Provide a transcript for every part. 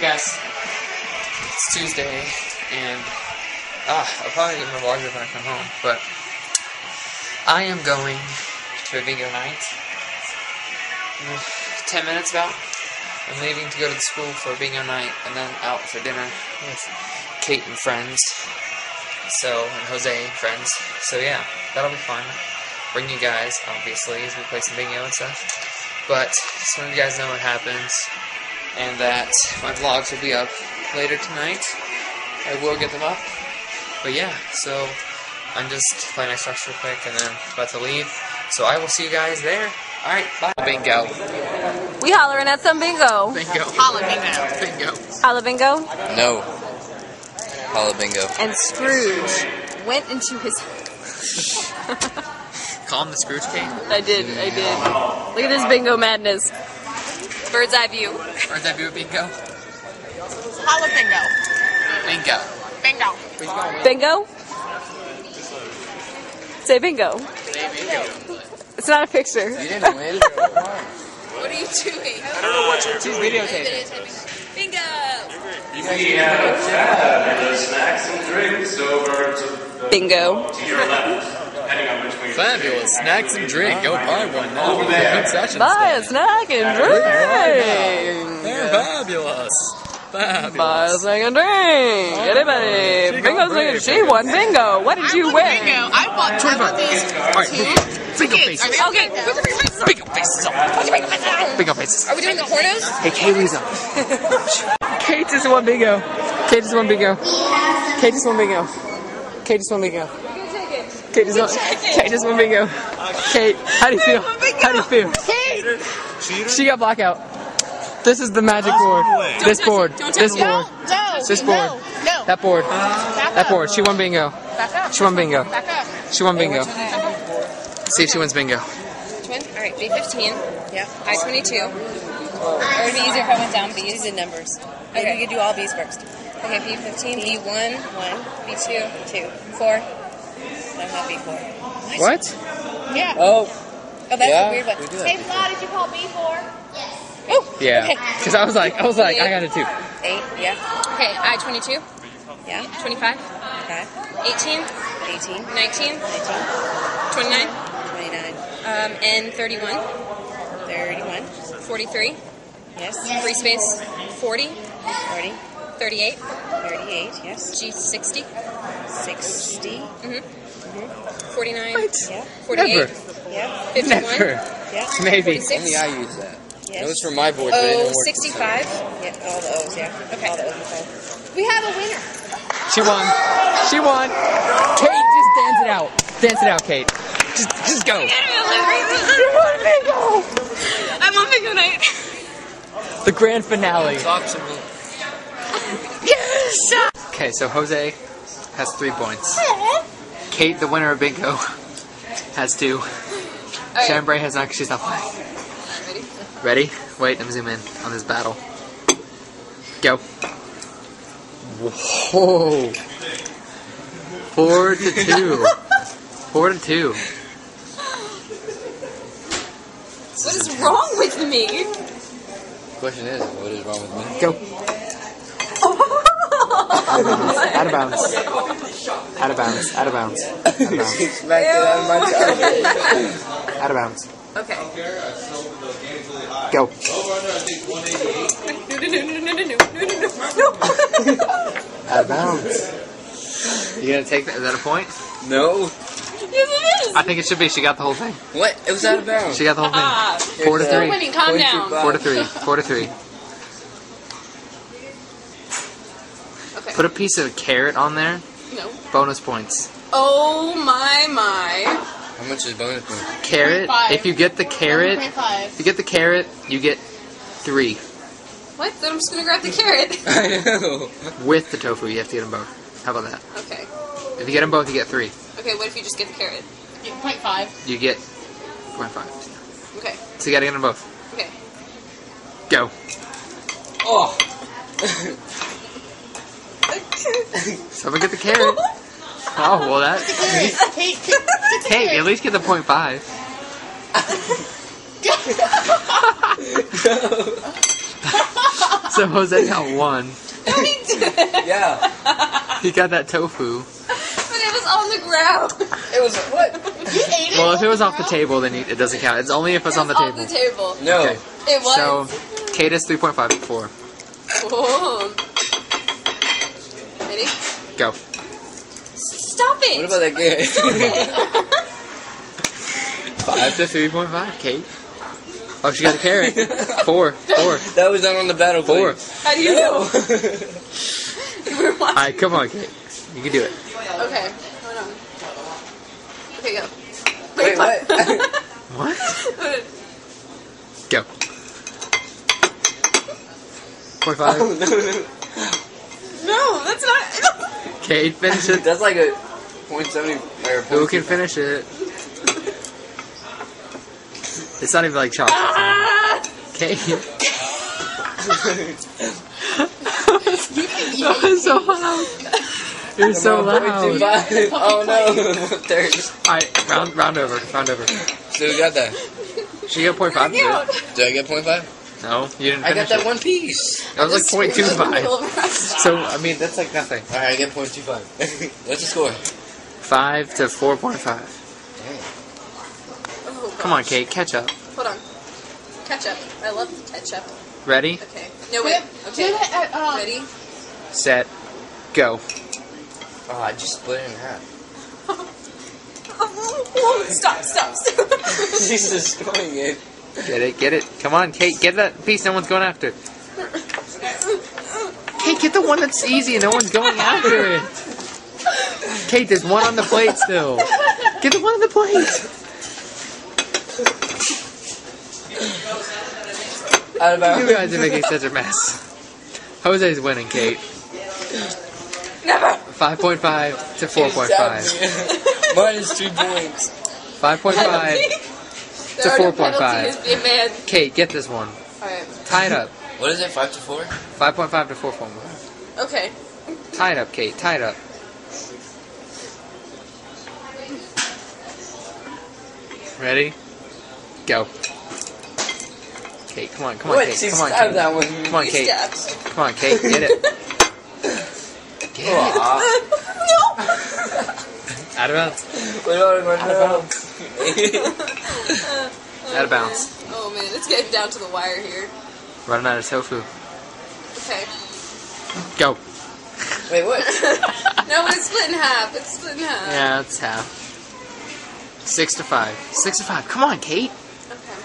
Guys, it's Tuesday, and ah, I'll probably get my vlog when I come home, but I am going to a bingo night. Ten minutes about. I'm leaving to go to the school for a bingo night, and then out for dinner with Kate and friends. So, and Jose and friends. So yeah, that'll be fun. Bring you guys, obviously, as we play some bingo and stuff. But just want you guys know what happens and that my vlogs will be up later tonight. I will get them up. But yeah, so I'm just playing Xbox real quick and then about to leave. So I will see you guys there. Alright, bye. Bingo. We hollering at some bingo. Bingo. Holla bingo. Bingo. Holla bingo. No. Holla bingo. And Scrooge went into his. Call him the Scrooge King. I did, I did. Look at this bingo madness. Bird's eye view. Bird's eye view of bingo. Holla Bingo. bingo. Bingo. Where's going? Bingo? Say bingo. It's not a picture. You didn't win. What are you doing? I don't know what you're doing. She's videotaping. Bingo! We have fabulous snacks and drinks over to, the, Bingo. to your left, depending on which way you're Fabulous snacks and drink. Go buy one now. Over there. Concession Buy a stand. snack and drink! They're fabulous. Fabulous. Buy a snack and drink! Anybody? Bingo, bingo. She won bingo. What did you I want win? Bingo. I bought, I bought these two Bingo tickets. faces. Are they Okay. Put your faces up. Bingo faces. Bingo faces. Are we doing the pornos? Hey, Kaylee's up. Kate just won bingo. Kate just won bingo. Kate just won bingo. Kate just won bingo. Kate just won. Kate just won bingo. Kate, how do you feel? How do you feel? Kate! She got blackout. This is the magic oh. board. This board. This board. No, no, This board. no. That board. Back That up. board. She won bingo. Back up. She won bingo. Back up. She won bingo. See if she wins bingo. Twin? All right, B15. Yeah. I-22. It'd be easier if I went down B's. the numbers. Okay. And you could do all B's first. Okay, B15, B1, One, B2, two. 4. No, not B4. What? Yeah. Oh, Oh, that's Yeah, a weird one. we do Hey, Flaw, did you call B4? oh Yeah. Because I was like, I was like, I got it too. Eight, yeah. Okay, I-22, Yeah. 25, Okay. 18, 18, 19, 19, 29, 29, um, and 31, 31. 43, Yes. free space, 40, 40, 38, 38, yes. G60, 60, mm-hmm. Mm-hmm. 49, yeah. 48, Never. Yeah. 51, Never. Yeah. Maybe. 46, only I use that. Yes. It was for my board, but it oh, didn't work. 65. Yeah, all the O's, yeah. Okay. All the O's and O's. We have a winner. She won. She won. Kate, just dance it out. Dance it out, Kate. Just, just go. I'm on bingo night. The grand finale. Talk to me. Okay, so Jose has three points. Kate, the winner of bingo, has two. Chambrae has not 'cause she's not playing. Ready? Wait, let me zoom in on this battle. Go. Whoa. Four to two. Four to two. What is wrong with me? Question is, what is wrong with me? Go out of bounds. Out of bounds. Out of bounds. Out of bounds. Out of bounds. Okay. Go. out of bounds. You gonna take that? Is that a point? No. Yes, it is. I think it should be. She got the whole thing. What? It was out of bounds. She got the whole thing. Ah, Four to three. Calm down. Four to three. Four to three. Okay. Put a piece of carrot on there. No. Bonus points. Oh my my. How much is bonus point? Carrot. 0.5. If you get the carrot, 1.5. if you get the carrot, you get three. What? Then I'm just gonna grab the carrot. I know. With the tofu, you have to get them both. How about that? Okay. If you get them both, you get three. Okay, what if you just get the carrot? Yeah, 0.5. You get 0.5. Okay. So you gotta get them both. Okay. Go. Oh. Someone get the carrot. Oh well, that. Kate, Kate, get the Hey, carrot. at least get the point five. So Jose got one. No, he didn't. Yeah. He got that tofu. But it was on the ground. It was what? You ate it? Well, if it was off the table, then it doesn't count. It's only if it's It on the was table. on the table. No. Okay. It was. So, Kate is 3.5 4. Whoa. Ready? Go. Stop it. What about that game? Five to 3.5, Kate. Oh, she got a carrot. Four. Four. that was not on the battle Four. plate. How do you know? You were watching. Alright, come on, Kate. You can do it. Okay. Hold on. Okay, go. Wait, what? What? Go. Point five. oh, no, no. No, that's not. Kate, finish it. That's like a point seventy or Who point can finish it? It's not even like chocolate. Ah! Kate. that was so loud. You're so loud. oh no, third. Alright, round round over. Round over. So we got that. She got point five. Yeah. Did I get point five? No, you didn't I got that it. one piece. That was like point two five. five. So I mean that's like nothing. All right, I get point two five. What's the score? Five to four point five. Oh, Come on, Kate, catch up. Hold on. catch up. I love ketchup. Ready, Okay. No, wait. Okay. Do that, uh, Ready? set, go. Oh, I just split it in half. Oh, stop, stop, stop. She's destroying it. Get it, get it. Come on, Kate, get that piece. No one's going after. Kate, get the one that's easy and no one's going after it. Kate, there's one on the plate still. Get the one on the plate. Out of You guys are making such a mess. Jose's winning, Kate. Never. 5.5 to 4.5. Minus two points. 5.5. The To order penalty 4.5. is. Kate, get this one. Alright. Tie it up. What is it? Five to four? 5.5 to 4.5. Okay. Tie it up, Kate. Tie it up. Ready? Go. Kate, come on, come on, what? Kate. Come on, Kate. that one. Come on, Kate. stabbed. Come on, Kate. Get it. Get it. Aw. Out of bounds. Wait, hold on, no. Out of bounds. Oh man, it's getting down to the wire here. Running out of tofu. Okay. Go. Wait, what? No, it's split in half. It's split in half. Yeah, it's half. Six to five. Six to five. Come on, Kate. Okay.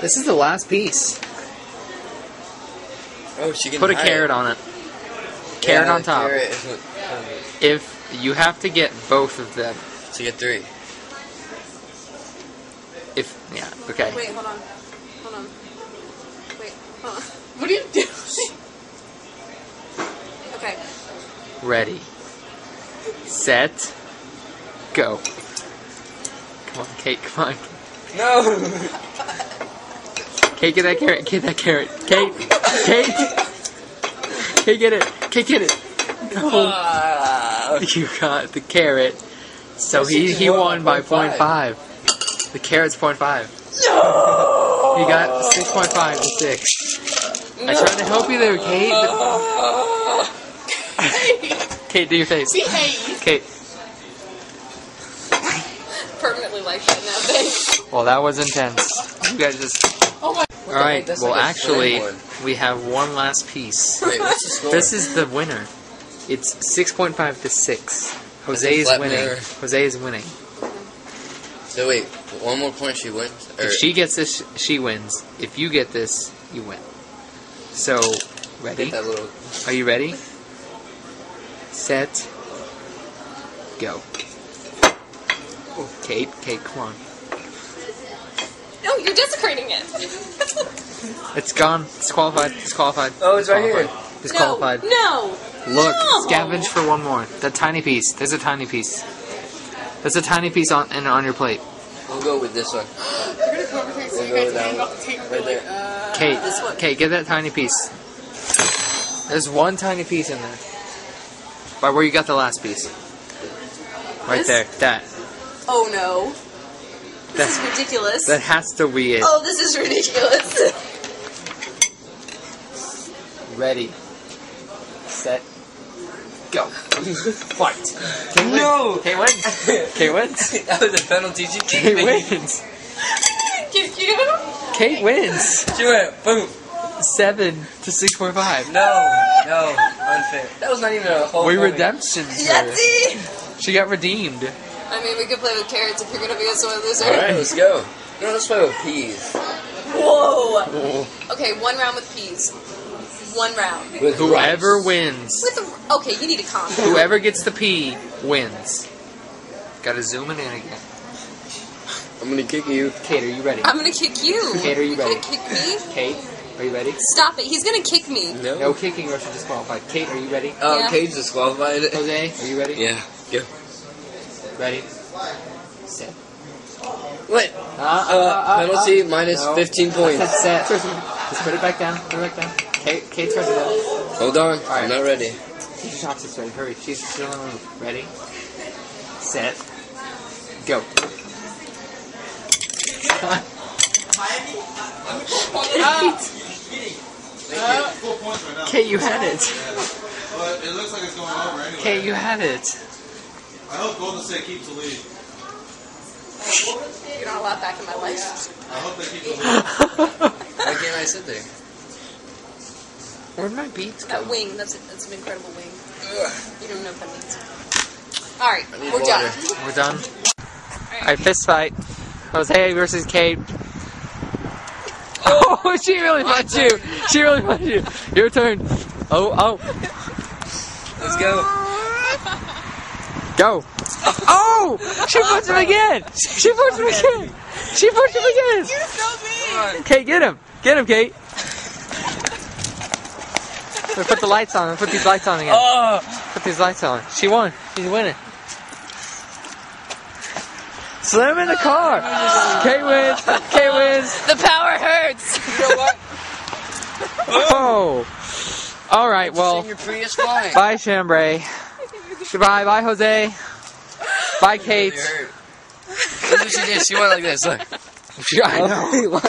This is the last piece. Oh, she can Put a hide carrot it. on it. Carrot Yeah, on top. Carrot is what- um, If you have to get both of them. to get three. If yeah, okay. Wait, hold on. Hold on. Wait, hold on. What are you doing? Okay. Ready. Set. Go. Come on, Kate. Come on. No. Kate, get that carrot. Get that carrot. Kate. Kate. Kate, get it. Kate, get it. No. Ah. You got the carrot. So he, he won won by by point 0.5. The carrot's point 0.5. No! He got six point five to six. I tried to help you there, Kate. but- Kate, do your face. Behave. Kate. Permanently like that now, thanks. Well, that was intense. You guys just. Oh my. All right. Well, like actually, we have one last piece. Wait, what's the score? This is the winner. It's 6.5 to 6. Jose is winning. mirror. Jose is winning. So wait, one more point she wins? Or, If she gets this, she wins. If you get this, you win. So, ready? That little... Are you ready? Set. Go. Kate, Kate, come on. No, you're desecrating it. It's gone. It's qualified. It's qualified. Oh, it's right here. Disqualified. No, no. Look, No. scavenge for one more. That tiny piece. There's a tiny piece. There's a tiny piece on and on your plate. We'll go with this one. You're gonna come over here so We'll guys go can down off the table. right there. Uh, Kate, this one. Kate, get that tiny piece. There's one tiny piece in there. By where you got the last piece. Right This? there. That. Oh no. This That's- is ridiculous. That has to be it. Oh, this is ridiculous. Ready. Set. Go. Fight. Kate no. Kate wins. Kate wins. that was a penalty. She Kate me. wins. Kick you? Kate wins. She went boom. Seven to six point five. No, no, unfair. That was not even a whole. We point. redemption. her. Yahtzee! She got redeemed. I mean, we could play with carrots if you're gonna be a soy loser. All right, let's go. No, let's play with peas. Whoa! Okay, one round with peas. One round. With Whoever wins, With the, okay, you need to calm down. whoever gets the P wins. Gotta zoom it in again. I'm gonna kick you. Kate, are you ready? I'm gonna kick you. Kate, are you ready? can't kick me. Kate, are you ready? Stop it. He's gonna kick me. No. No kicking or she'll disqualified. Kate, are you ready? Oh, Yeah. Cage disqualified. Jose, are you ready? Yeah. Go. Ready? Set. What? Uh, Uh, penalty minus no. 15 points. set. Just put it back down. Put it back down. Kate, Kate's ready. Hold on. right. I'm not ready. Keep your chopsticks ready. Hurry. She's still on oh, the move. Ready? Set. Go. Full points right now. Kate, you had it. But it looks like it's going over anyway. Kate, you had it. I hope Golden State keeps the lead. You're not allowed back in my life. I hope they keep the lead. Why can't I sit there? Where'd my beats go? That wing, that's, a, that's an incredible wing. You don't know what that means. Alright, we're water. done. We're done. Alright, fist fight. Jose versus Kate. Oh. oh, she really punched you. She really punched you. Your turn. Oh, oh. Let's go. Go. Oh! She oh, punched him again. She punched him again. She punched him again. You fell me! Kate, get him. Get him, Kate. Let me put the lights on. Let put these lights on again. Oh. Put these lights on. She won. She's winning. Slam in the car. Oh. Kate wins. Kate wins. The power hurts! Oh. All right. Well, your bye, Chambrae. Goodbye. Bye, Jose. Bye, Kate. You're hurt. That's what she did. She went like this. Look. I know.